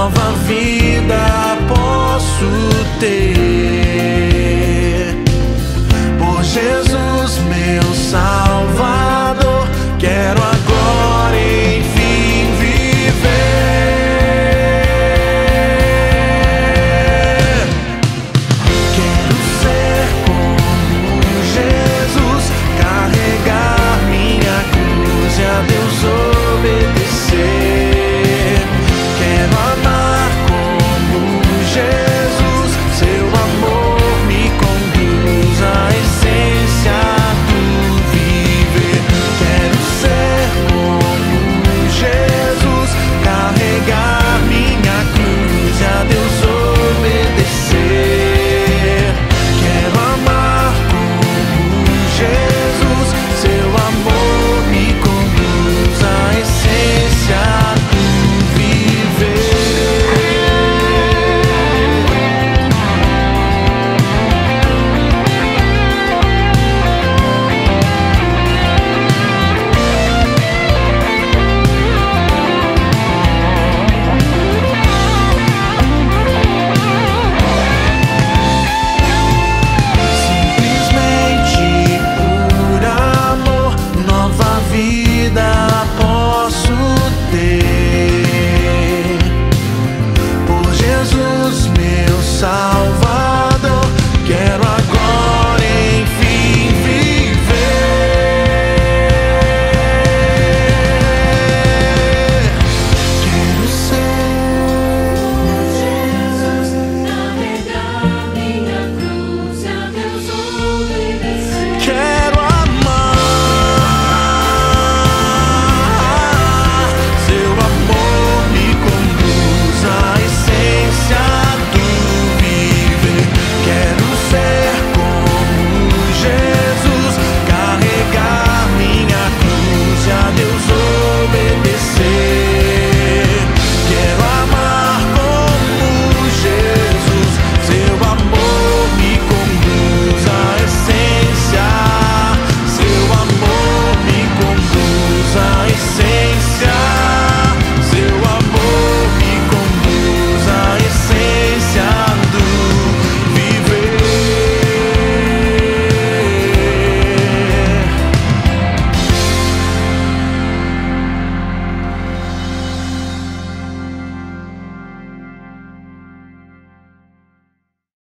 nova vida posso ter.